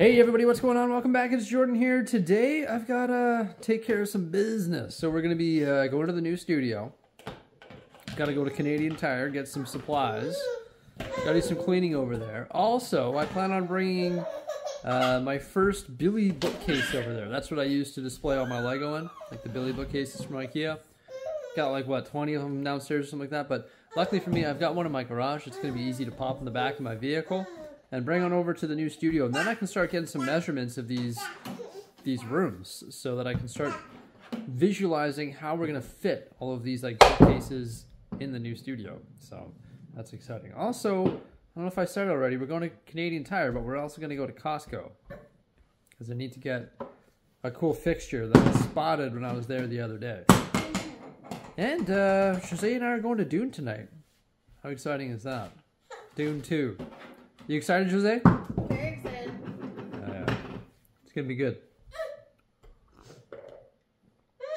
Hey everybody, what's going on? Welcome back. It's Jordan here. Today I've got to take care of some business. So we're going to be uh, going to the new studio. Got to go to Canadian Tire, get some supplies. Got to do some cleaning over there. Also, I plan on bringing uh, my first Billy bookcase over there. That's what I use to display all my Lego in, like the Billy bookcases from Ikea. Got like, what, 20 of them downstairs or something like that. But luckily for me, I've got one in my garage. It's going to be easy to pop in the back of my vehicle and bring on over to the new studio. And then I can start getting some measurements of these these rooms so that I can start visualizing how we're gonna fit all of these like bookcases in the new studio. So that's exciting. Also, I don't know if I said already, we're going to Canadian Tire, but we're also gonna go to Costco because I need to get a cool fixture that I spotted when I was there the other day. And uh, Jose and I are going to Dune tonight. How exciting is that? Dune 2. You excited, Jose? Very excited. Uh, it's gonna be good.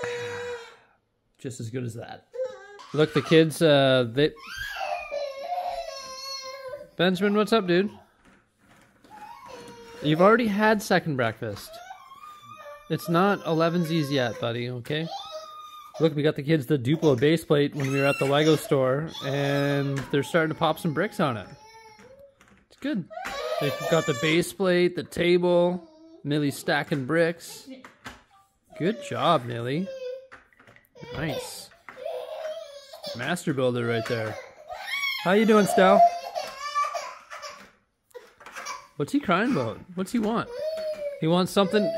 Just as good as that. Look, the kids, uh, they. Benjamin, what's up, dude? You've already had second breakfast. It's not 11sies yet, buddy, okay? Look, we got the kids the Duplo base plate when we were at the Lego store, and they're starting to pop some bricks on it. Good. They've got the base plate, the table, Millie stacking bricks. Good job, Millie. Nice. Master builder right there. How you doing, Stel? What's he crying about? What's he want? He wants something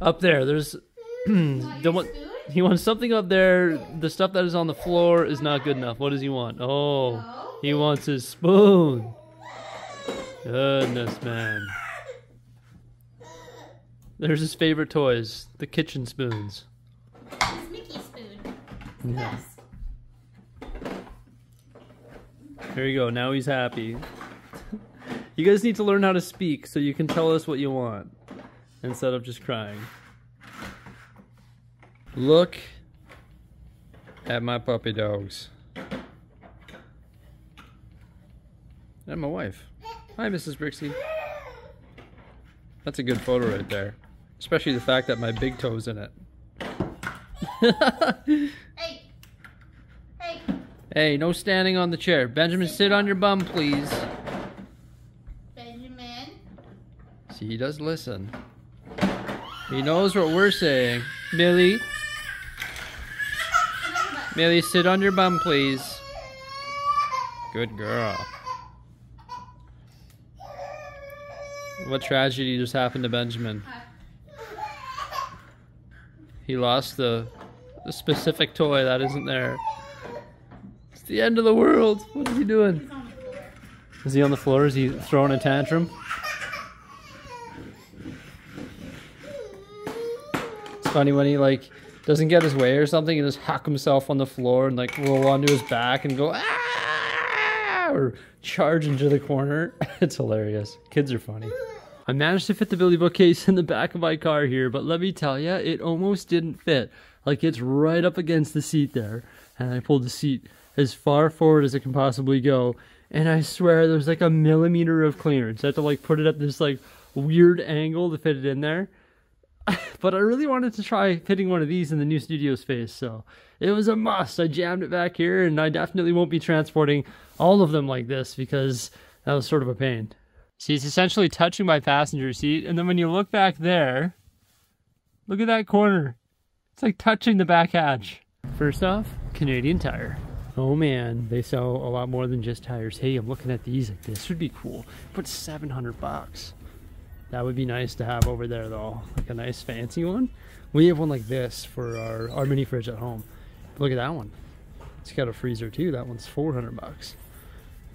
up there. There's the one. He wants something up there. The stuff that is on the floor is not good enough. What does he want? Oh, he wants his spoon. Goodness, man. There's his favorite toys, the kitchen spoons. It's Mickey spoon. Yeah. There you go. Now he's happy. you guys need to learn how to speak so you can tell us what you want instead of just crying. Look at my puppy dogs. And my wife. Hi, Mrs. Bricksie. That's a good photo right there. Especially the fact that my big toe's in it. Hey. Hey. Hey, no standing on the chair. Benjamin, sit on your bum, please. Benjamin. See, he does listen. He knows what we're saying. Millie, Millie, sit on your bum, please. Good girl. What tragedy just happened to Benjamin? He lost the, the specific toy that isn't there. It's the end of the world. What is he doing? Is he on the floor? Is he throwing a tantrum? It's funny when he like doesn't get his way or something and just hack himself on the floor and like roll onto his back and go ah or charge into the corner. it's hilarious. Kids are funny. I managed to fit the Billy bookcase in the back of my car here, but let me tell you, it almost didn't fit. Like it's right up against the seat there, and I pulled the seat as far forward as it can possibly go. And I swear there's like a millimeter of clearance. I had to like put it at this like weird angle to fit it in there. but I really wanted to try fitting one of these in the new studio space, so it was a must. I jammed it back here, and I definitely won't be transporting all of them like this because that was sort of a pain. See, it's essentially touching my passenger seat, and then when you look back there, look at that corner. It's like touching the back hatch. First off, Canadian Tire. Oh man, they sell a lot more than just tires. Hey, I'm looking at these like this would be cool. But 700 bucks. That would be nice to have over there though. Like a nice fancy one. We have one like this for our, our mini fridge at home. Look at that one. It's got a freezer too. That one's 400 bucks.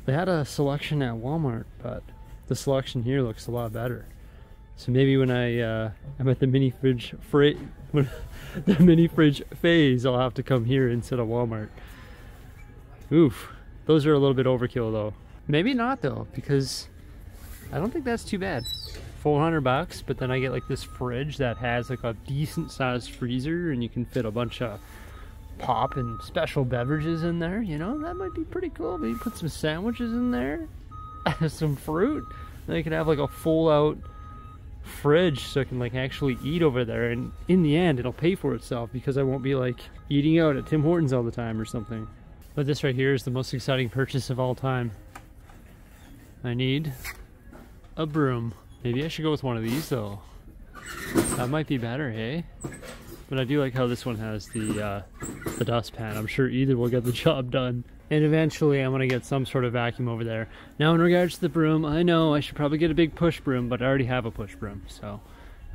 They had a selection at Walmart, but the selection here looks a lot better. So maybe when I uh, I'm at the mini fridge when the mini fridge phase, I'll have to come here instead of Walmart. Oof, those are a little bit overkill though. Maybe not though, because I don't think that's too bad. 400 bucks, but then I get like this fridge that has like a decent sized freezer and you can fit a bunch of pop and special beverages in there, you know, that might be pretty cool. Maybe put some sandwiches in there, some fruit. Then you can have like a full out fridge so I can like actually eat over there. And in the end, it'll pay for itself because I won't be like eating out at Tim Hortons all the time or something. But this right here is the most exciting purchase of all time. I need a broom. Maybe I should go with one of these though. That might be better, hey? But I do like how this one has the uh, the dustpan. I'm sure either will get the job done. And eventually I'm gonna get some sort of vacuum over there. Now in regards to the broom, I know I should probably get a big push broom, but I already have a push broom, so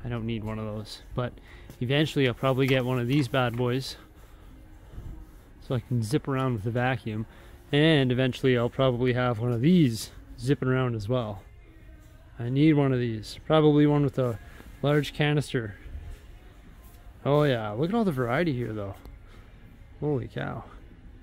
I don't need one of those. But eventually I'll probably get one of these bad boys so I can zip around with the vacuum. And eventually I'll probably have one of these zipping around as well. I need one of these. Probably one with a large canister. Oh yeah, look at all the variety here though. Holy cow.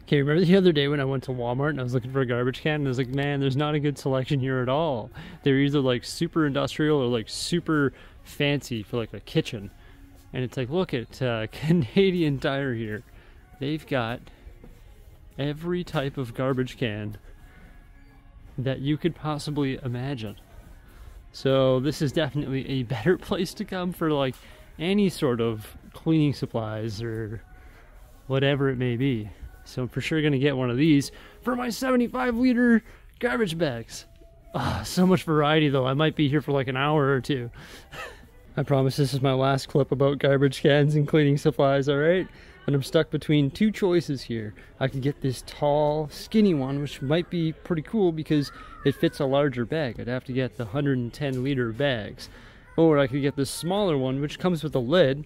Okay, remember the other day when I went to Walmart and I was looking for a garbage can and I was like, man, there's not a good selection here at all. They're either like super industrial or like super fancy for like a kitchen. And it's like, look at uh, Canadian Tire here. They've got every type of garbage can that you could possibly imagine. So this is definitely a better place to come for like any sort of cleaning supplies or whatever it may be. So I'm for sure gonna get one of these for my 75 liter garbage bags. Ah, so much variety though. I might be here for like an hour or two. I promise this is my last clip about garbage cans and cleaning supplies, alright? And I'm stuck between two choices here. I could get this tall, skinny one, which might be pretty cool because it fits a larger bag. I'd have to get the 110 liter bags. Or I could get this smaller one, which comes with a lid.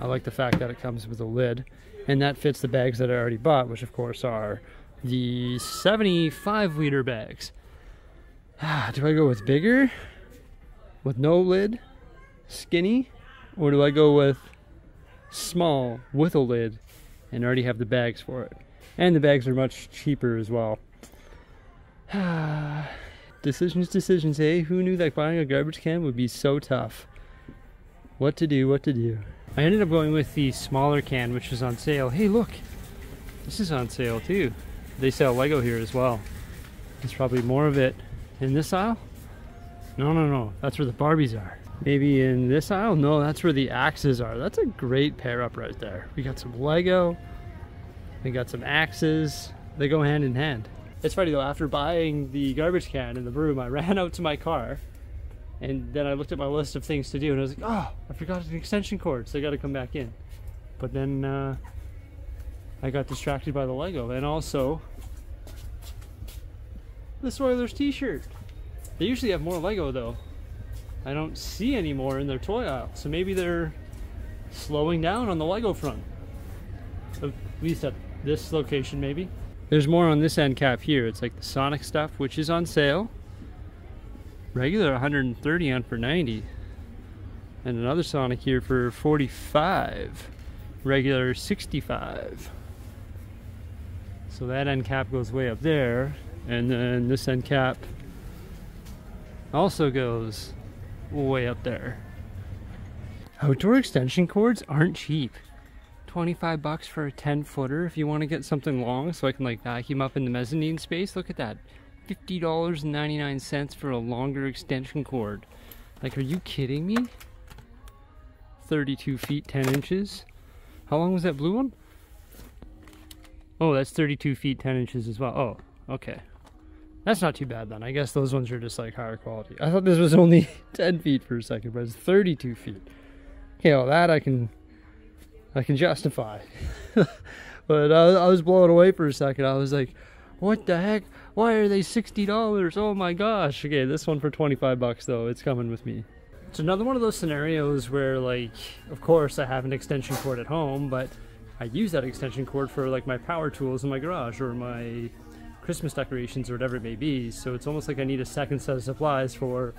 I like the fact that it comes with a lid. And that fits the bags that I already bought, which of course are the 75 liter bags. do I go with bigger? With no lid? Skinny? Or do I go with small with a lid and already have the bags for it? And the bags are much cheaper as well. decisions, decisions, hey? Who knew that buying a garbage can would be so tough? What to do, what to do. I ended up going with the smaller can, which was on sale. Hey, look! This is on sale too. They sell Lego here as well. There's probably more of it in this aisle. No, no, no. That's where the Barbies are. Maybe in this aisle? No, that's where the axes are. That's a great pair up right there. We got some Lego. We got some axes. They go hand in hand. It's funny though, after buying the garbage can and the broom, I ran out to my car and then I looked at my list of things to do and I was like, oh, I forgot an extension cord, so I got to come back in. But then uh, I got distracted by the Lego and also the Soilers t shirt. They usually have more Lego though. I don't see any more in their toy aisle, so maybe they're slowing down on the Lego front. At least at this location, maybe. There's more on this end cap here. It's like the Sonic stuff, which is on sale. Regular 130 on for 90. And another Sonic here for 45. Regular 65. So that end cap goes way up there. And then this end cap also goes way up there. Outdoor extension cords aren't cheap. 25 bucks for a 10 footer if you want to get something long so I can like vacuum up in the mezzanine space. Look at that. $50.99 for a longer extension cord. Like, are you kidding me? 32 feet 10 inches. How long was that blue one? Oh, that's 32 feet 10 inches as well. Oh, okay. That's not too bad then. I guess those ones are just like higher quality. I thought this was only 10 feet for a second, but it's 32 feet. Okay, well that I can I can justify. but I, I, was blown away for a second. I was like, what the heck? Why are they $60? Oh my gosh. Okay, this one for 25 bucks though. It's coming with me. It's another one of those scenarios where like, of course I have an extension cord at home, but I use that extension cord for like my power tools in my garage or my Christmas decorations or whatever it may be. So it's almost like I need a second set of supplies for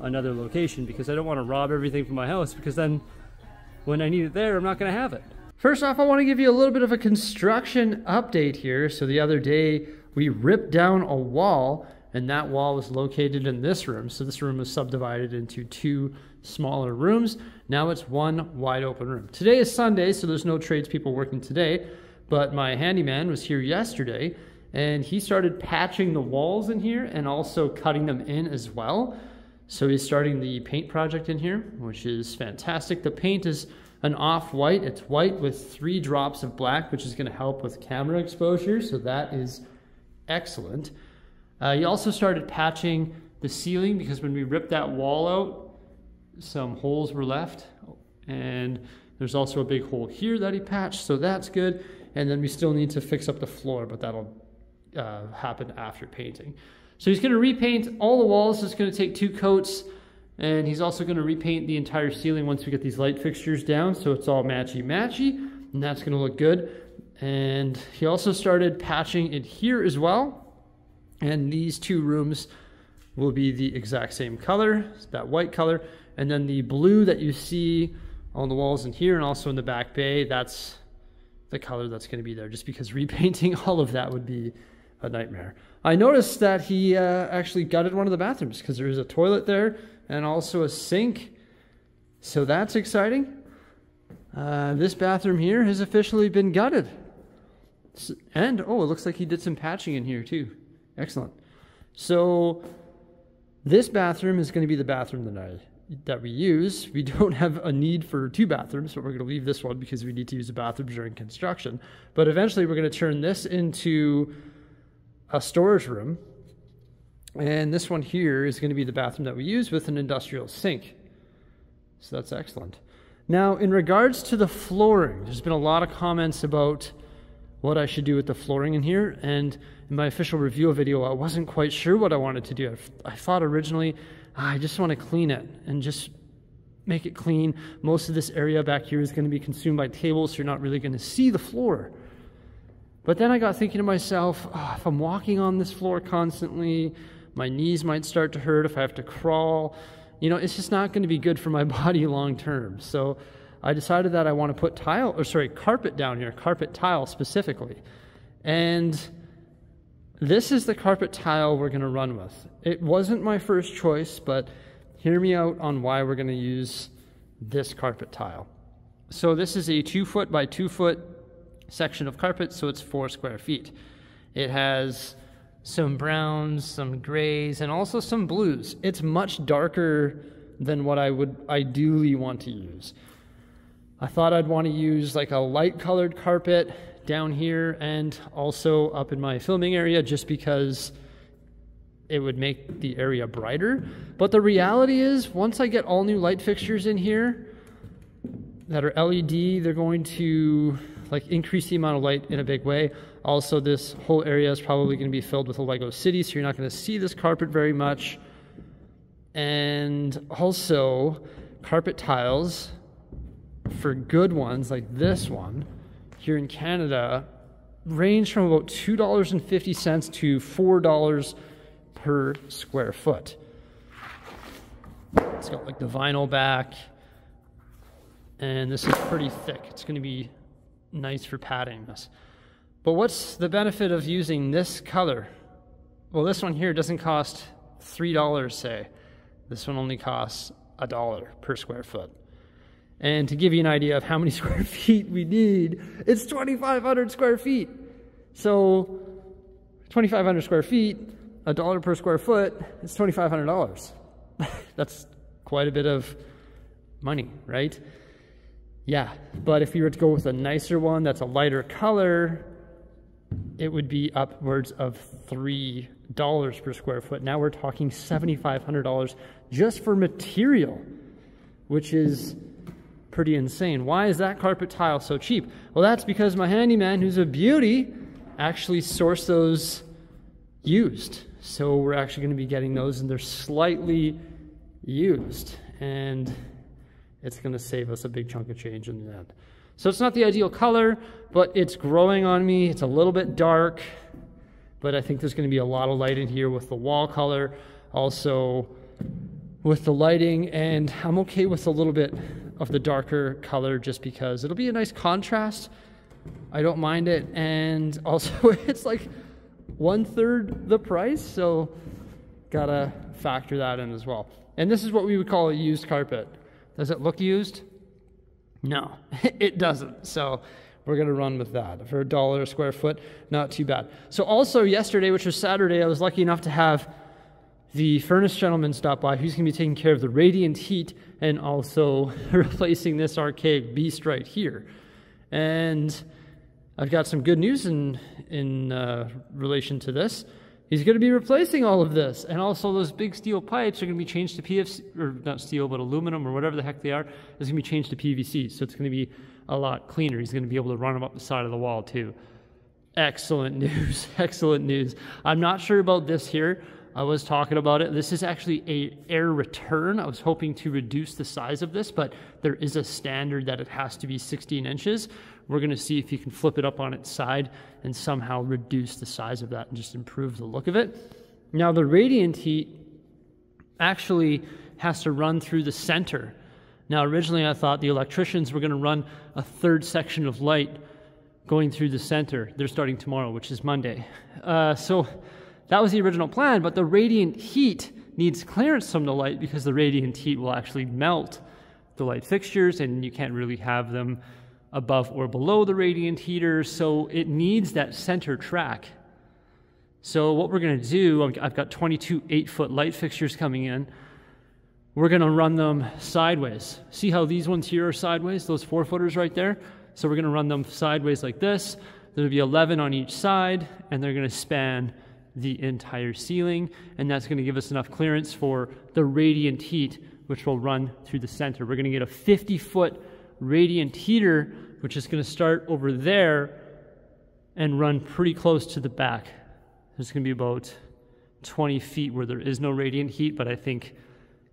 another location because I don't want to rob everything from my house because then when I need it there, I'm not going to have it. First off, I want to give you a little bit of a construction update here. So the other day, we ripped down a wall, and that wall was located in this room. So this room was subdivided into two smaller rooms. Now it's one wide open room. Today is Sunday, so there's no tradespeople working today, but my handyman was here yesterday, and he started patching the walls in here and also cutting them in as well. So he's starting the paint project in here, which is fantastic. The paint is an off-white. It's white with three drops of black, which is going to help with camera exposure. So that is excellent. Uh, he also started patching the ceiling because when we ripped that wall out, some holes were left. And there's also a big hole here that he patched, so that's good. And then we still need to fix up the floor, but that'll uh, happen after painting. So he's going to repaint all the walls. It's going to take two coats. And he's also going to repaint the entire ceiling once we get these light fixtures down. So it's all matchy-matchy. And that's going to look good. And he also started patching it here as well. And these two rooms will be the exact same color, that white color. And then the blue that you see on the walls in here and also in the back bay, that's the color that's going to be there just because repainting all of that would be a nightmare. I noticed that he uh, actually gutted one of the bathrooms because there is a toilet there and also a sink. So that's exciting. Uh, this bathroom here has officially been gutted. And, oh, it looks like he did some patching in here too. Excellent. So this bathroom is going to be the bathroom that I that we use. We don't have a need for two bathrooms, but we're going to leave this one because we need to use a bathroom during construction. But eventually, we're going to turn this into a storage room. And this one here is going to be the bathroom that we use with an industrial sink. So that's excellent. Now, in regards to the flooring, there's been a lot of comments about what I should do with the flooring in here. And in my official review video, I wasn't quite sure what I wanted to do. I thought originally ah, I just want to clean it and just make it clean. Most of this area back here is going to be consumed by tables, so you're not really going to see the floor. But then I got thinking to myself, oh, if I'm walking on this floor constantly, my knees might start to hurt if I have to crawl. You know, it's just not going to be good for my body long term. So I decided that I want to put tile, or sorry, carpet down here, carpet tile specifically. And this is the carpet tile we're going to run with. It wasn't my first choice, but hear me out on why we're going to use this carpet tile. So this is a two foot by two foot section of carpet, so it's four square feet. It has some browns, some grays, and also some blues. It's much darker than what I would ideally want to use. I thought I'd want to use like a light colored carpet down here and also up in my filming area just because it would make the area brighter. But the reality is, once I get all new light fixtures in here that are LED, they're going to like increase the amount of light in a big way. Also, this whole area is probably going to be filled with a Lego city, so you're not going to see this carpet very much. And also, carpet tiles for good ones like this one here in Canada range from about $2.50 to $4 per square foot. It's got like the vinyl back, and this is pretty thick. It's going to be nice for padding this. But what's the benefit of using this color? Well, this one here doesn't cost $3, say. This one only costs a dollar per square foot. And to give you an idea of how many square feet we need, it's 2,500 square feet. So 2,500 square feet, a dollar per square foot, it's $2,500. That's quite a bit of money, right? Yeah, but if you were to go with a nicer one that's a lighter color, it would be upwards of $3 per square foot. Now we're talking $7,500 just for material, which is pretty insane. Why is that carpet tile so cheap? Well, that's because my handyman, who's a beauty, actually sourced those used. So we're actually going to be getting those, and they're slightly used. And it's going to save us a big chunk of change in the end. So it's not the ideal color, but it's growing on me. It's a little bit dark, but I think there's going to be a lot of light in here with the wall color, also with the lighting, and I'm okay with a little bit of the darker color just because it'll be a nice contrast. I don't mind it. And also, it's like one third the price, so gotta factor that in as well. And this is what we would call a used carpet. Does it look used? No, it doesn't. So we're going to run with that. For a dollar a square foot, not too bad. So, also yesterday, which was Saturday, I was lucky enough to have the furnace gentleman stopped by who's going to be taking care of the radiant heat and also replacing this archaic beast right here. And I've got some good news in, in uh, relation to this. He's going to be replacing all of this. And also, those big steel pipes are going to be changed to PFC, or not steel, but aluminum or whatever the heck they are, is going to be changed to PVC. So it's going to be a lot cleaner. He's going to be able to run them up the side of the wall, too. Excellent news. Excellent news. I'm not sure about this here. I was talking about it. This is actually a air return. I was hoping to reduce the size of this, but there is a standard that it has to be 16 inches. We're going to see if you can flip it up on its side and somehow reduce the size of that and just improve the look of it. Now, the radiant heat actually has to run through the center. Now, originally I thought the electricians were going to run a third section of light going through the center. They're starting tomorrow, which is Monday. Uh, so that was the original plan, but the radiant heat needs clearance from the light because the radiant heat will actually melt the light fixtures and you can't really have them above or below the radiant heater, so it needs that center track. So what we're going to do, I've got 22 8-foot light fixtures coming in. We're going to run them sideways. See how these ones here are sideways, those 4-footers right there? So we're going to run them sideways like this. There'll be 11 on each side, and they're going to span the entire ceiling, and that's going to give us enough clearance for the radiant heat, which will run through the center. We're going to get a 50 foot radiant heater, which is going to start over there and run pretty close to the back. There's going to be about 20 feet where there is no radiant heat, but I think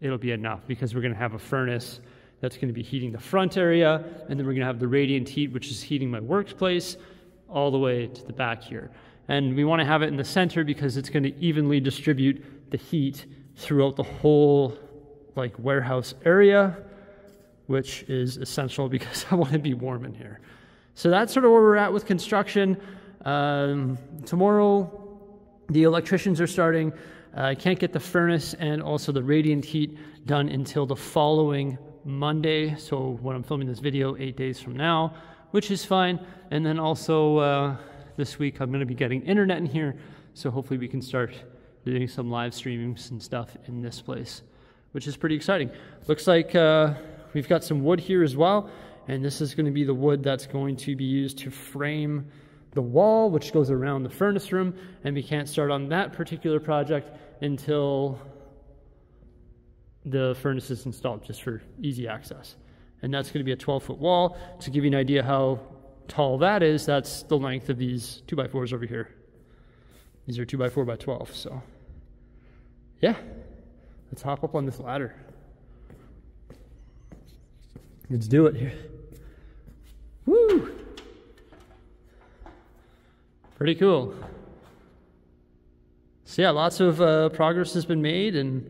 it'll be enough because we're going to have a furnace that's going to be heating the front area, and then we're going to have the radiant heat, which is heating my workplace, all the way to the back here. And we want to have it in the center because it's going to evenly distribute the heat throughout the whole like warehouse area, which is essential because I want to be warm in here. So that's sort of where we're at with construction. Um, tomorrow, the electricians are starting. Uh, I can't get the furnace and also the radiant heat done until the following Monday. So when I'm filming this video, eight days from now, which is fine. And then also, uh, this week I'm going to be getting internet in here, so hopefully we can start doing some live streamings and stuff in this place, which is pretty exciting. Looks like uh, we've got some wood here as well, and this is going to be the wood that's going to be used to frame the wall, which goes around the furnace room, and we can't start on that particular project until the furnace is installed, just for easy access. And that's going to be a 12 foot wall. To give you an idea how tall that is, that's the length of these 2x4s over here. These are 2x4 by 12, so yeah, let's hop up on this ladder. Let's do it here. Woo! Pretty cool. So yeah, lots of uh, progress has been made, and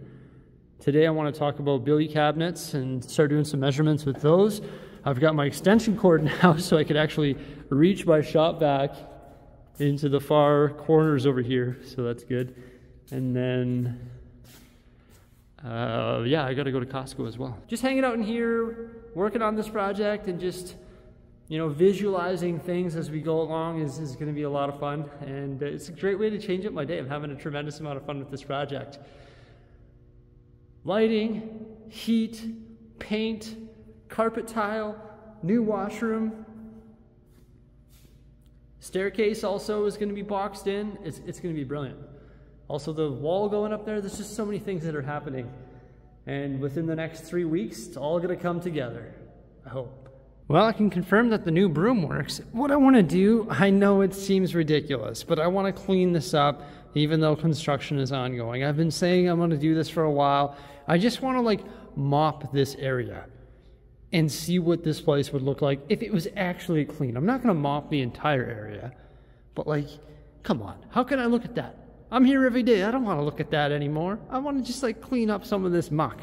today I want to talk about Billy cabinets and start doing some measurements with those. I've got my extension cord now so I could actually reach my shop back into the far corners over here, so that's good. And then, uh, yeah, I got to go to Costco as well. Just hanging out in here, working on this project, and just, you know, visualizing things as we go along is, is going to be a lot of fun. And it's a great way to change up my day. I'm having a tremendous amount of fun with this project. Lighting, heat, paint, carpet tile, new washroom. Staircase also is going to be boxed in. It's, it's going to be brilliant. Also, the wall going up there, there's just so many things that are happening. And within the next three weeks, it's all going to come together. I hope. Well, I can confirm that the new broom works. What I want to do, I know it seems ridiculous, but I want to clean this up even though construction is ongoing. I've been saying I'm going to do this for a while. I just want to like mop this area and see what this place would look like if it was actually clean. I'm not going to mop the entire area, but like, come on, how can I look at that? I'm here every day. I don't want to look at that anymore. I want to just like clean up some of this muck.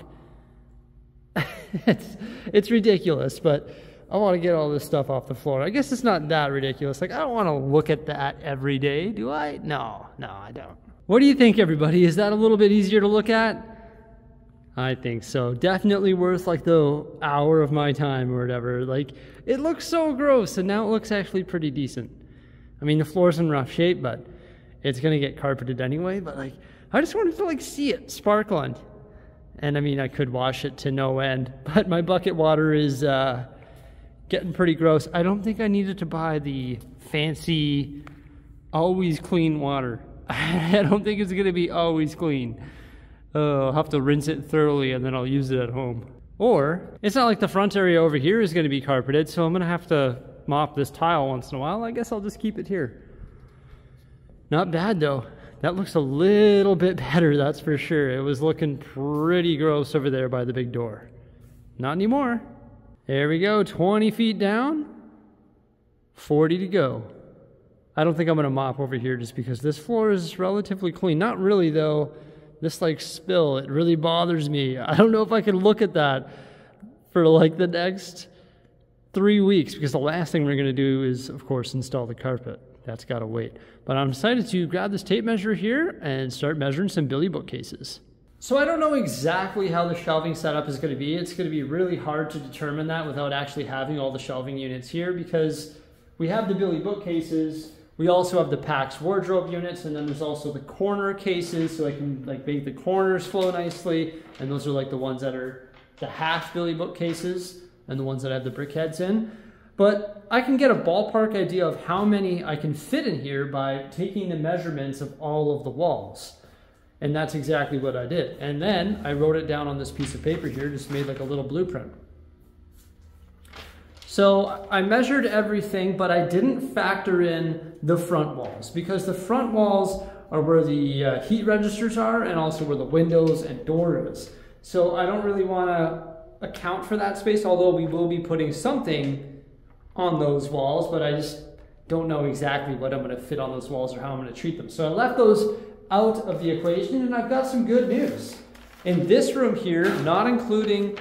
it's it's ridiculous, but I want to get all this stuff off the floor. I guess it's not that ridiculous. Like I don't want to look at that every day, do I? No, no, I don't. What do you think, everybody? Is that a little bit easier to look at? I think so. Definitely worth like the hour of my time or whatever. Like it looks so gross and now it looks actually pretty decent. I mean the floor's in rough shape, but it's gonna get carpeted anyway. But like I just wanted to like see it sparkling. And I mean, I could wash it to no end, but my bucket water is uh, getting pretty gross. I don't think I needed to buy the fancy, always clean water. I don't think it's gonna be always clean. Uh, I'll have to rinse it thoroughly and then I'll use it at home. Or it's not like the front area over here is gonna be carpeted, so I'm gonna have to mop this tile once in a while. I guess I'll just keep it here. Not bad though. That looks a little bit better, that's for sure. It was looking pretty gross over there by the big door. Not anymore. There we go, 20 feet down, 40 to go. I don't think I'm gonna mop over here just because this floor is relatively clean. Not really though. This like spill, it really bothers me. I don't know if I can look at that for like the next three weeks because the last thing we're gonna do is, of course, install the carpet. That's gotta wait. But I'm excited to grab this tape measure here and start measuring some Billy bookcases. So I don't know exactly how the shelving setup is going to be. It's going to be really hard to determine that without actually having all the shelving units here because we have the Billy bookcases, we also have the PAX wardrobe units, and then there's also the corner cases, so I can like make the corners flow nicely, and those are like the ones that are the half Billy bookcases and the ones that have the BrickHeadz in. But I can get a ballpark idea of how many I can fit in here by taking the measurements of all of the walls. And that's exactly what I did. And then I wrote it down on this piece of paper here, just made like a little blueprint. So I measured everything, but I didn't factor in the front walls because the front walls are where the uh, heat registers are and also where the windows and door is. So I don't really want to account for that space, although we will be putting something on those walls, but I just don't know exactly what I'm going to fit on those walls or how I'm going to treat them. So I left those out of the equation, and I've got some good news. In this room here, not including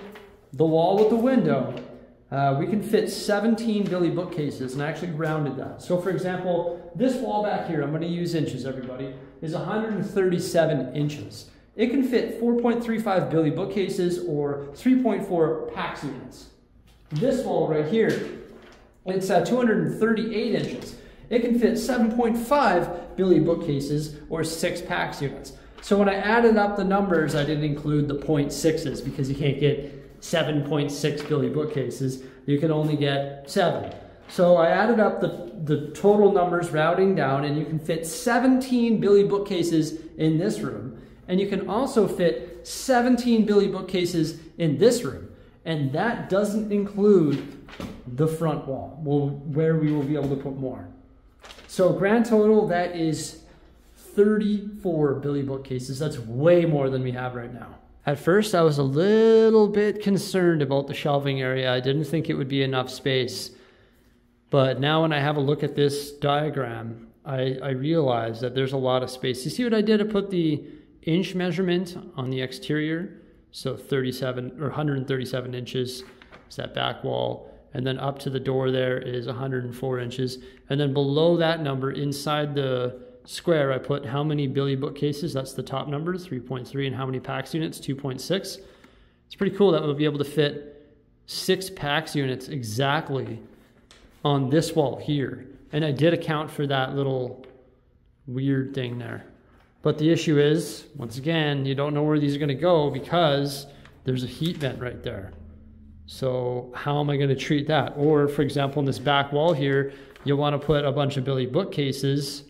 the wall with the window, uh, we can fit 17 Billy bookcases, and I actually rounded that. So for example, this wall back here, I'm going to use inches, everybody, is 137 inches. It can fit 4.35 Billy bookcases or 3.4 PAX units. This wall right here it's uh, 238 inches. It can fit 7.5 Billy bookcases or six PAX units. So when I added up the numbers, I didn't include the 0.6s because you can't get 7.6 Billy bookcases. You can only get seven. So I added up the, the total numbers routing down and you can fit 17 Billy bookcases in this room. And you can also fit 17 Billy bookcases in this room. And that doesn't include the front wall, where we will be able to put more. So grand total, that is 34 Billy bookcases. That's way more than we have right now. At first, I was a little bit concerned about the shelving area. I didn't think it would be enough space. But now when I have a look at this diagram, I, I realize that there's a lot of space. You see what I did? I put the inch measurement on the exterior. So 37 or 137 inches is that back wall and then up to the door there is 104 inches. And then below that number, inside the square, I put how many Billy bookcases, that's the top number, 3.3, and how many PAX units, 2.6. It's pretty cool that we'll be able to fit six PAX units exactly on this wall here. And I did account for that little weird thing there. But the issue is, once again, you don't know where these are going to go because there's a heat vent right there. So how am I going to treat that? Or for example, in this back wall here, you'll want to put a bunch of Billy bookcases.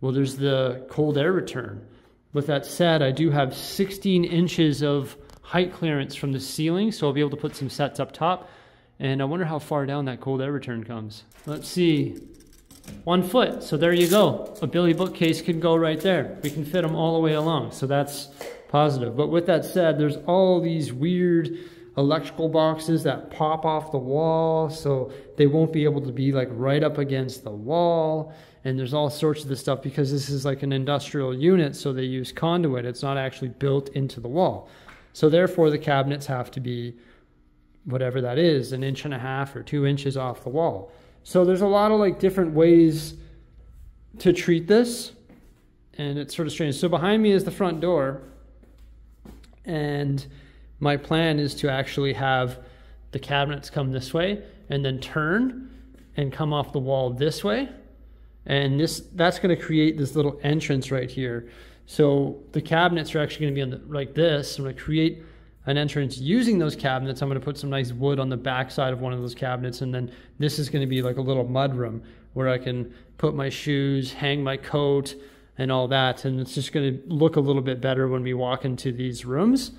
Well, there's the cold air return. With that said, I do have 16 inches of height clearance from the ceiling, so I'll be able to put some sets up top. And I wonder how far down that cold air return comes. Let's see. One foot. So there you go. A Billy bookcase can go right there. We can fit them all the way along. So that's positive. But with that said, there's all these weird electrical boxes that pop off the wall so they won't be able to be like right up against the wall. And there's all sorts of this stuff because this is like an industrial unit so they use conduit. It's not actually built into the wall. So therefore the cabinets have to be whatever that is an inch and a half or two inches off the wall. So there's a lot of like different ways to treat this and it's sort of strange. So behind me is the front door and my plan is to actually have the cabinets come this way and then turn and come off the wall this way. And this that's going to create this little entrance right here. So the cabinets are actually going to be on the, like this. I'm going to create an entrance using those cabinets. I'm going to put some nice wood on the back side of one of those cabinets, and then this is going to be like a little mud room where I can put my shoes, hang my coat, and all that. And it's just going to look a little bit better when we walk into these rooms.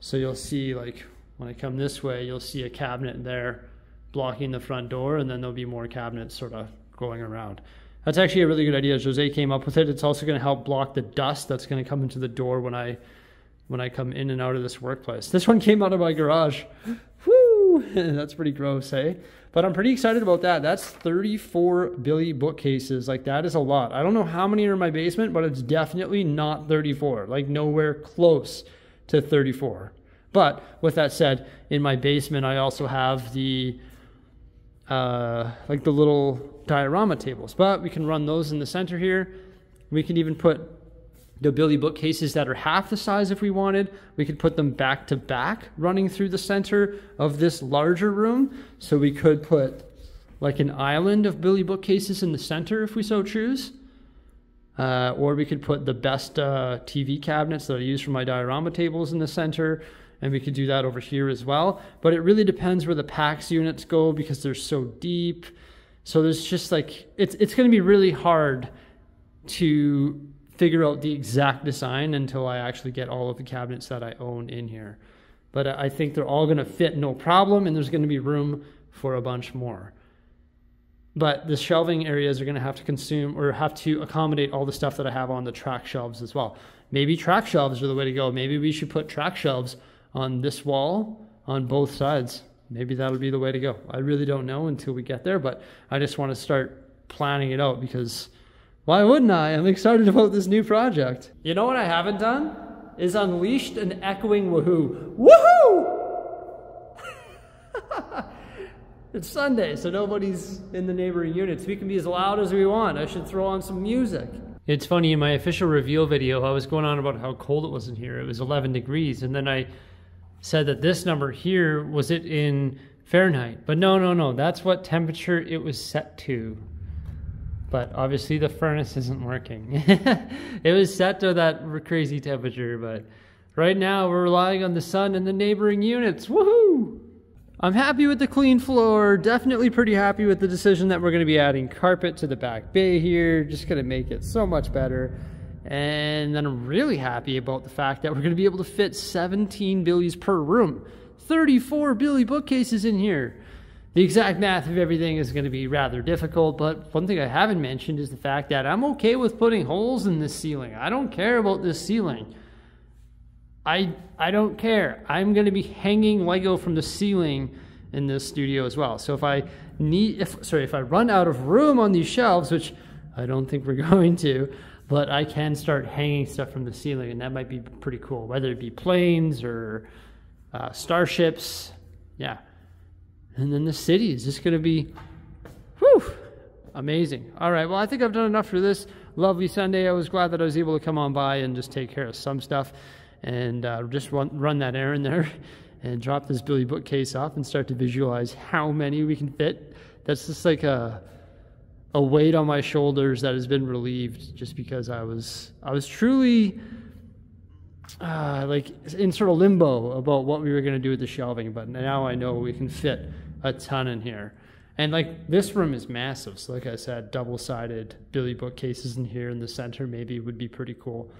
So you'll see like when I come this way, you'll see a cabinet there blocking the front door, and then there'll be more cabinets sort of going around. That's actually a really good idea. Jose came up with it. It's also going to help block the dust that's going to come into the door when I when I come in and out of this workplace. This one came out of my garage. Woo! that's pretty gross, eh? But I'm pretty excited about that. That's 34 Billy bookcases. Like that is a lot. I don't know how many are in my basement, but it's definitely not 34. Like nowhere close to 34. But with that said, in my basement I also have the uh, like the little diorama tables. But we can run those in the center here. We can even put the Billy bookcases that are half the size if we wanted. We could put them back to back running through the center of this larger room. So we could put like an island of Billy bookcases in the center if we so choose. Uh, or we could put the BESTÅ uh, TV cabinets that I use for my diorama tables in the center and we could do that over here as well. But it really depends where the PAX units go because they're so deep. So there's just like, it's, it's going to be really hard to figure out the exact design until I actually get all of the cabinets that I own in here. But I think they're all going to fit no problem, and there's going to be room for a bunch more. But the shelving areas are going to have to consume or have to accommodate all the stuff that I have on the track shelves as well. Maybe track shelves are the way to go. Maybe we should put track shelves on this wall on both sides. Maybe that'll be the way to go. I really don't know until we get there, but I just want to start planning it out because why wouldn't I? I'm excited about this new project. You know what I haven't done? Is unleashed an echoing woohoo. Woohoo! it's Sunday, so nobody's in the neighboring units. We can be as loud as we want. I should throw on some music. It's funny, in my official reveal video, I was going on about how cold it was in here. It was 11 degrees, and then I said that this number here was it in Fahrenheit. But no, no, no, that's what temperature it was set to. But obviously the furnace isn't working. it was set to that crazy temperature, but right now we're relying on the sun and the neighboring units. Woohoo! I'm happy with the clean floor. Definitely pretty happy with the decision that we're going to be adding carpet to the back bay here. Just going to make it so much better. And then I'm really happy about the fact that we're going to be able to fit 17 Billies per room. 34 Billy bookcases in here. The exact math of everything is going to be rather difficult, but one thing I haven't mentioned is the fact that I'm okay with putting holes in this ceiling. I don't care about this ceiling. I I don't care. I'm going to be hanging Lego from the ceiling in this studio as well. So if I need if sorry, if I run out of room on these shelves, which I don't think we're going to, but I can start hanging stuff from the ceiling, and that might be pretty cool, whether it be planes or uh, starships. Yeah. And then the city is just going to be, whew, amazing. All right, well, I think I've done enough for this lovely Sunday. I was glad that I was able to come on by and just take care of some stuff and uh, just run, run that errand there and drop this Billy bookcase off and start to visualize how many we can fit. That's just like a a weight on my shoulders that has been relieved just because I was I was truly uh, like in sort of limbo about what we were going to do with the shelving, but now I know we can fit a ton in here. And like this room is massive, so like I said, double-sided Billy bookcases in here in the center maybe would be pretty cool.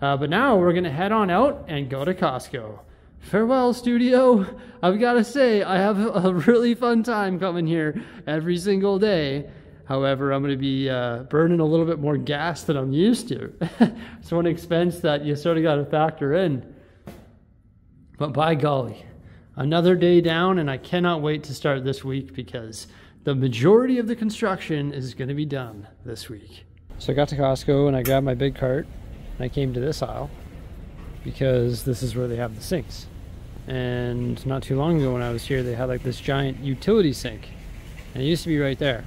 Uh, but now we're gonna head on out and go to Costco. Farewell, studio. I've got to say, I have a really fun time coming here every single day. However, I'm going to be uh, burning a little bit more gas than I'm used to. so, an expense that you sort of got to factor in. But by golly, another day down, and I cannot wait to start this week because the majority of the construction is going to be done this week. So, I got to Costco and I grabbed my big cart and I came to this aisle because this is where they have the sinks. And not too long ago when I was here, they had like this giant utility sink. And it used to be right there.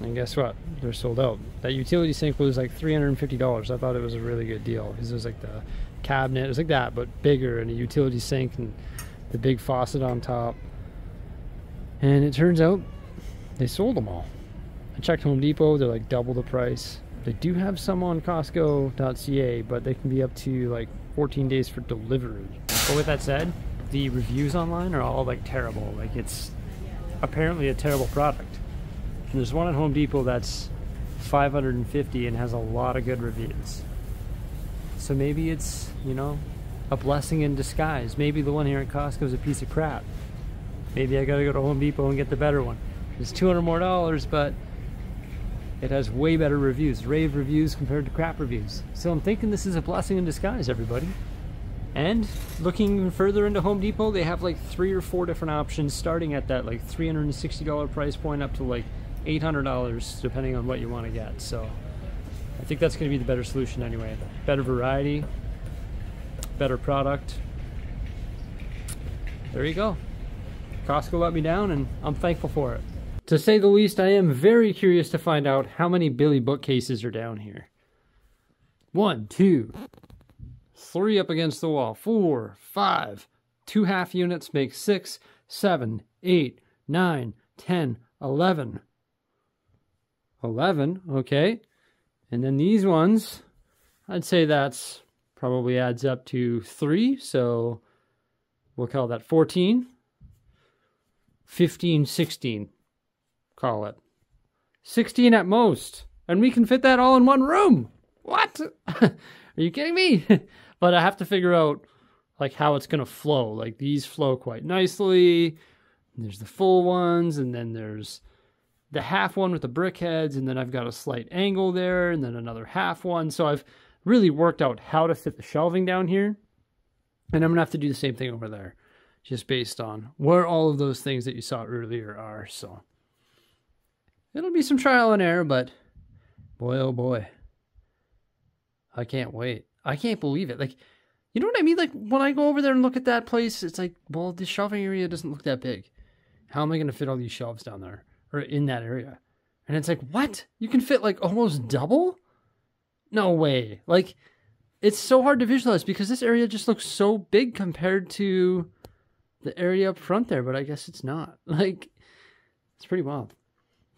And guess what? They're sold out. That utility sink was like $350. I thought it was a really good deal because it was like the cabinet, it was like that, but bigger and a utility sink and the big faucet on top. And it turns out they sold them all. I checked Home Depot, they're like double the price. They do have some on Costco.ca, but they can be up to like 14 days for delivery. But with that said, the reviews online are all like terrible. Like it's apparently a terrible product. And there's one at Home Depot that's 550 and has a lot of good reviews. So maybe it's, you know, a blessing in disguise. Maybe the one here at Costco is a piece of crap. Maybe I gotta go to Home Depot and get the better one. It's 200 more dollars, but it has way better reviews, rave reviews compared to crap reviews. So I'm thinking this is a blessing in disguise, everybody. And looking even further into Home Depot, they have like three or four different options starting at that like $360 price point up to like $800 depending on what you want to get. So I think that's going to be the better solution anyway. Better variety, better product. There you go. Costco let me down and I'm thankful for it. To say the least, I am very curious to find out how many Billy bookcases are down here. One, two, three up against the wall, four, five, two half units make six, seven, eight, nine, ten, eleven. Eleven, okay. And then these ones, I'd say that's probably adds up to three, so we'll call that 14. 15, 16 call it. 16 at most. And we can fit that all in one room. What? Are you kidding me? but I have to figure out like how it's going to flow. Like these flow quite nicely. There's the full ones and then there's the half one with the BrickHeadz and then I've got a slight angle there and then another half one. So I've really worked out how to fit the shelving down here. And I'm going to have to do the same thing over there just based on where all of those things that you saw earlier are. So It'll be some trial and error, but boy, oh boy. I can't wait. I can't believe it. Like, you know what I mean? Like, when I go over there and look at that place, it's like, well, the shelving area doesn't look that big. How am I going to fit all these shelves down there or in that area? And it's like, what? You can fit like almost double? No way. Like, it's so hard to visualize because this area just looks so big compared to the area up front there, but I guess it's not. Like, it's pretty wild.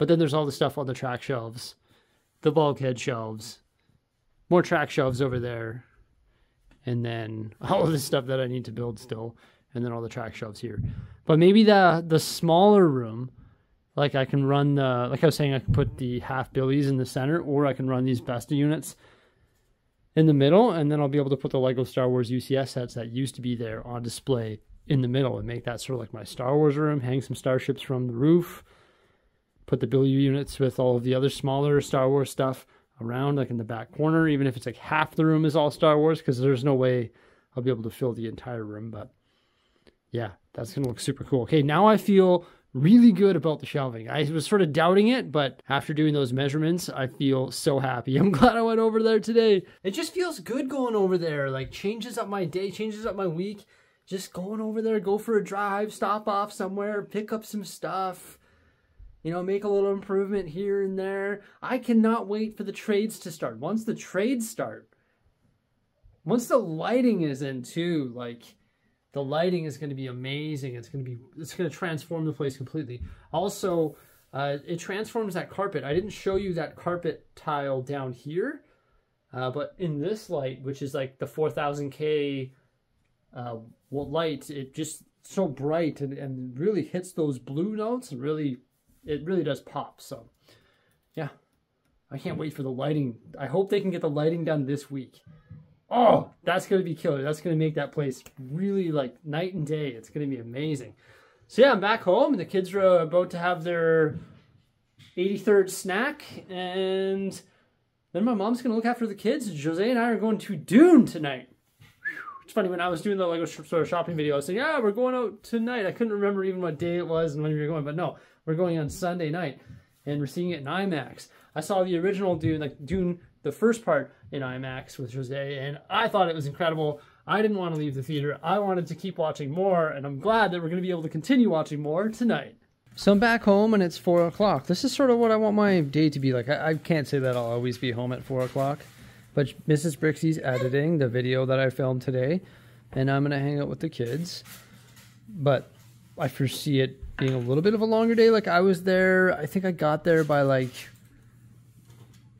But then there's all the stuff on the track shelves, the bulkhead shelves, more track shelves over there, and then all of the stuff that I need to build still, and then all the track shelves here. But maybe the the smaller room, like I can run the like I was saying, I can put the half billies in the center, or I can run these BESTÅ units in the middle, and then I'll be able to put the Lego Star Wars UCS sets that used to be there on display in the middle and make that sort of like my Star Wars room, hang some starships from the roof, put the Billy units with all of the other smaller Star Wars stuff around, like in the back corner, even if it's like half the room is all Star Wars, because there's no way I'll be able to fill the entire room. But yeah, that's gonna look super cool. Okay, now I feel really good about the shelving. I was sort of doubting it, but after doing those measurements, I feel so happy. I'm glad I went over there today. It just feels good going over there. Like changes up my day, changes up my week. Just going over there, go for a drive, stop off somewhere, pick up some stuff you know, make a little improvement here and there. I cannot wait for the trades to start. Once the trades start, once the lighting is in too, like the lighting is going to be amazing. It's going to be, it's going to transform the place completely. Also, uh, it transforms that carpet. I didn't show you that carpet tile down here, uh, but in this light, which is like the 4000K uh, light, it just so bright and, and really hits those blue notes and really it really does pop. So, yeah, I can't wait for the lighting. I hope they can get the lighting done this week. Oh, that's gonna be killer. That's gonna make that place really like night and day. It's gonna be amazing. So yeah, I'm back home, and the kids are about to have their 83rd snack, and then my mom's gonna look after the kids. Jose and I are going to Dune tonight. It's funny when I was doing the Lego sort of shopping video, I was saying, "Yeah, we're going out tonight." I couldn't remember even what day it was and when we were going, but no, we're going on Sunday night, and we're seeing it in IMAX. I saw the original Dune, like Dune, the first part in IMAX with Jose, and I thought it was incredible. I didn't want to leave the theater. I wanted to keep watching more, and I'm glad that we're going to be able to continue watching more tonight. So I'm back home, and it's four o'clock. This is sort of what I want my day to be like. I, I can't say that I'll always be home at four o'clock, but Mrs. Bricksie's editing the video that I filmed today, and I'm going to hang out with the kids. But I foresee it being a little bit of a longer day. Like I was there, I think I got there by like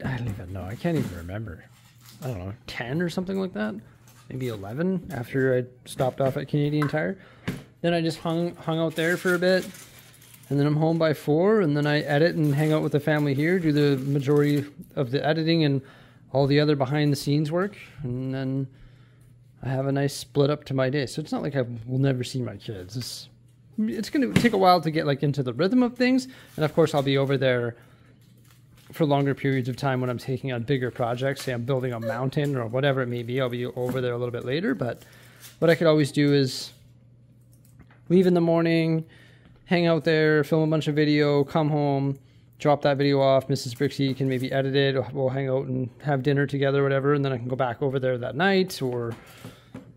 I don't even know. I can't even remember. I don't know, 10 or something like that. Maybe 11 after I stopped off at Canadian Tire. Then I just hung hung out there for a bit. And then I'm home by 4 and then I edit and hang out with the family here, do the majority of the editing and all the other behind the scenes work and then I have a nice split up to my day. So it's not like I will never see my kids. It's it's going to take a while to get like into the rhythm of things and of course I'll be over there for longer periods of time when I'm taking on bigger projects, say I'm building a mountain or whatever it may be, I'll be over there a little bit later. But what I could always do is leave in the morning, hang out there, film a bunch of video, come home, drop that video off. Mrs. Bricksie can maybe edit it. We'll hang out and have dinner together, whatever, and then I can go back over there that night or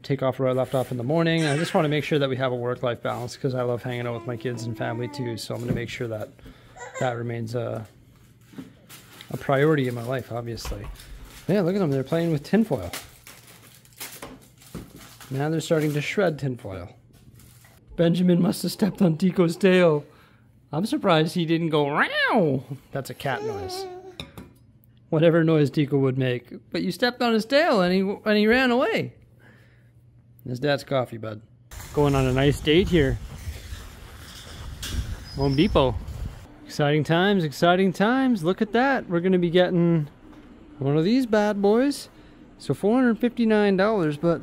take off where I left off in the morning. I just want to make sure that we have a work-life balance because I love hanging out with my kids and family too. So I'm going to make sure that that remains a a priority in my life, obviously. Yeah, look at them. They're playing with tinfoil. Now they're starting to shred tinfoil. Benjamin must have stepped on Tico's tail. I'm surprised he didn't go row. That's a cat noise. Whatever noise Tico would make. But you stepped on his tail and he and he ran away. His dad's coffee, bud. Going on a nice date here. Home Depot. Exciting times, exciting times. Look at that. We're going to be getting one of these bad boys. So $459, but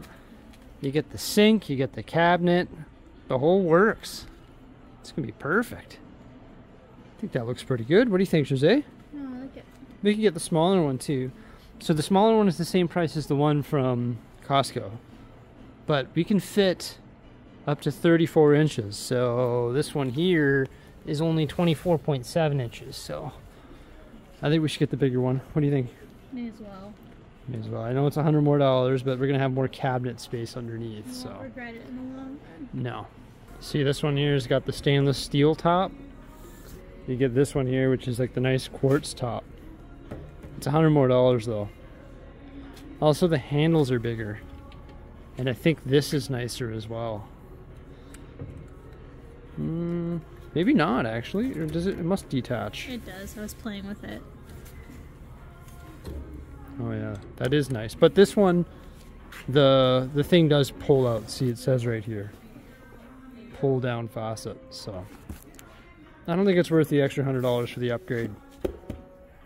you get the sink, you get the cabinet, the whole works. It's going to be perfect. I think that looks pretty good. What do you think, Jose? No, I like it. We can get the smaller one too. So the smaller one is the same price as the one from Costco. But we can fit up to 34 inches. So this one here is only 24.7 inches. So I think we should get the bigger one. What do you think? May as well. May as well. I know it's a hundred more dollars, but we're gonna have more cabinet space underneath. I So regret it in the long run. no. See this one here has got the stainless steel top. You get this one here, which is like the nice quartz top. It's a hundred more dollars though. Also the handles are bigger. And I think this is nicer as well. Hmm, maybe not actually. Or does it it must detach. It does. I was playing with it. Oh yeah, that is nice. But this one, the the thing does pull out. See, it says right here, pull down faucet. So I don't think it's worth the extra hundred dollars for the upgrade.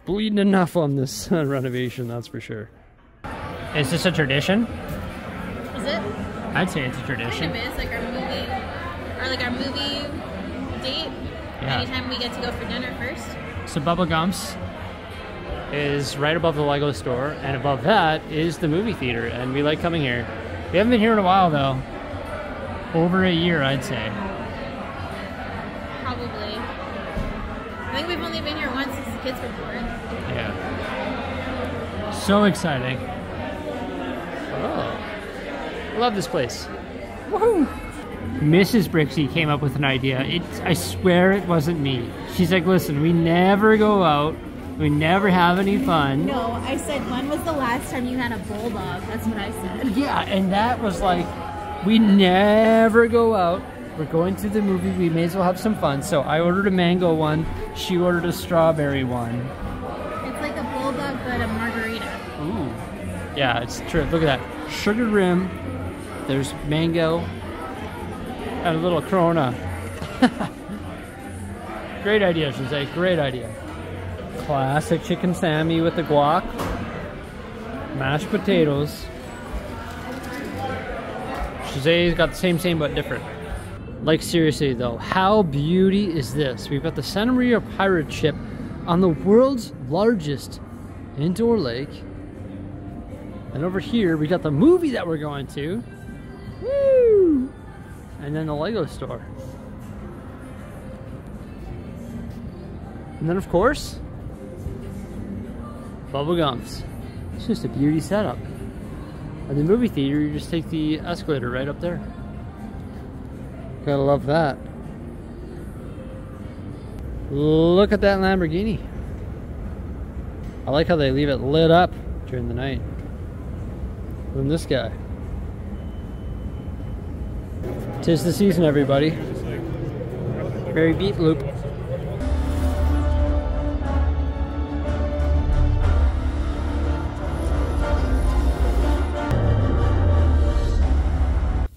Bleeding enough on this uh, renovation, that's for sure. Is this a tradition? It? I'd say it's a Kind of is like our movie, or like our movie date. Yeah. Anytime we get to go for dinner first. So Bubba Gumps is right above the Lego store, and above that is the movie theater, and we like coming here. We haven't been here in a while though. Over a year, I'd say. Probably. I think we've only been here once since the kids were born. Yeah. So exciting. Love this place. Woohoo! Mrs. Bricksie came up with an idea. It, I swear it wasn't me. She's like, listen, we never go out. We never have any fun. No, I said, when was the last time you had a bulldog? That's what I said. Yeah, and that was like, we never go out. We're going to the movie. We may as well have some fun. So I ordered a mango one. She ordered a strawberry one. It's like a bulldog, but a margarita. Ooh. Yeah, it's true. Look at that. Sugar rim. There's mango. And a little Corona. Great idea, Jose. Great idea. Classic chicken sammy with the guac. Mashed potatoes. Jose's got the same, same, but different. Like, seriously, though, how beauty is this? We've got the Santa Maria pirate ship on the world's largest indoor lake. And over here, we got the movie that we're going to. Woo! And then the Lego store. And then, of course, Bubba Gumps. It's just a beauty setup. At the movie theater, you just take the escalator right up there. Gotta love that. Look at that Lamborghini. I like how they leave it lit up during the night. Than this guy. Tis the season, everybody. Very beat loop.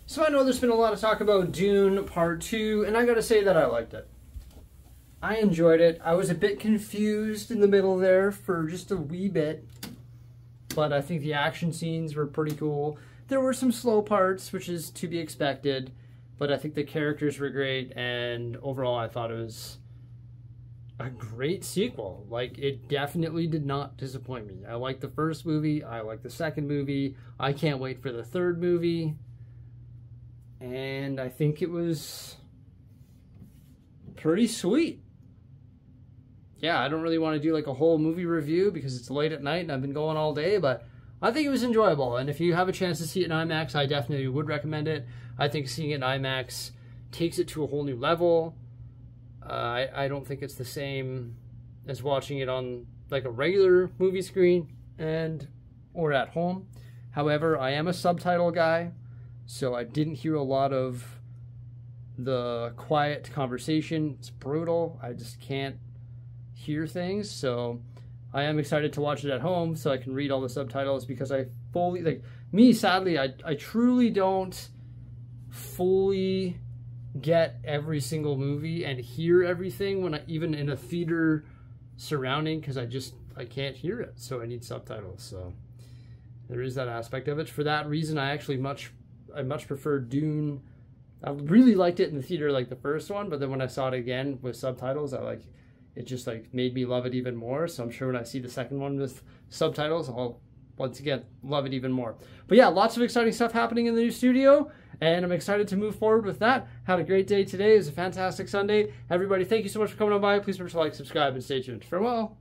So I know there's been a lot of talk about Dune Part 2, and I gotta say that I liked it. I enjoyed it. I was a bit confused in the middle there for just a wee bit, but I think the action scenes were pretty cool. There were some slow parts, which is to be expected, but I think the characters were great, and overall, I thought it was a great sequel. Like, it definitely did not disappoint me. I liked the first movie, I liked the second movie, I can't wait for the third movie, and I think it was pretty sweet yeah, I don't really want to do like a whole movie review because it's late at night and I've been going all day, but I think it was enjoyable. And if you have a chance to see it in IMAX, I definitely would recommend it. I think seeing it in IMAX takes it to a whole new level. Uh, I, I don't think it's the same as watching it on like a regular movie screen and or at home. However, I am a subtitle guy, so I didn't hear a lot of the quiet conversation. It's brutal. I just can't hear things. So I am excited to watch it at home so I can read all the subtitles because I fully like me sadly I I truly don't fully get every single movie and hear everything when I even in a theater surrounding because I just I can't hear it so I need subtitles so there is that aspect of it. For that reason I actually much I much prefer Dune. I really liked it in the theater like the first one but then when I saw it again with subtitles I like it just like made me love it even more. So I'm sure when I see the second one with subtitles, I'll once again love it even more. But yeah, lots of exciting stuff happening in the new studio, and I'm excited to move forward with that. Had a great day today. It was a fantastic Sunday. Everybody, thank you so much for coming on by. Please remember to like, subscribe, and stay tuned. Farewell.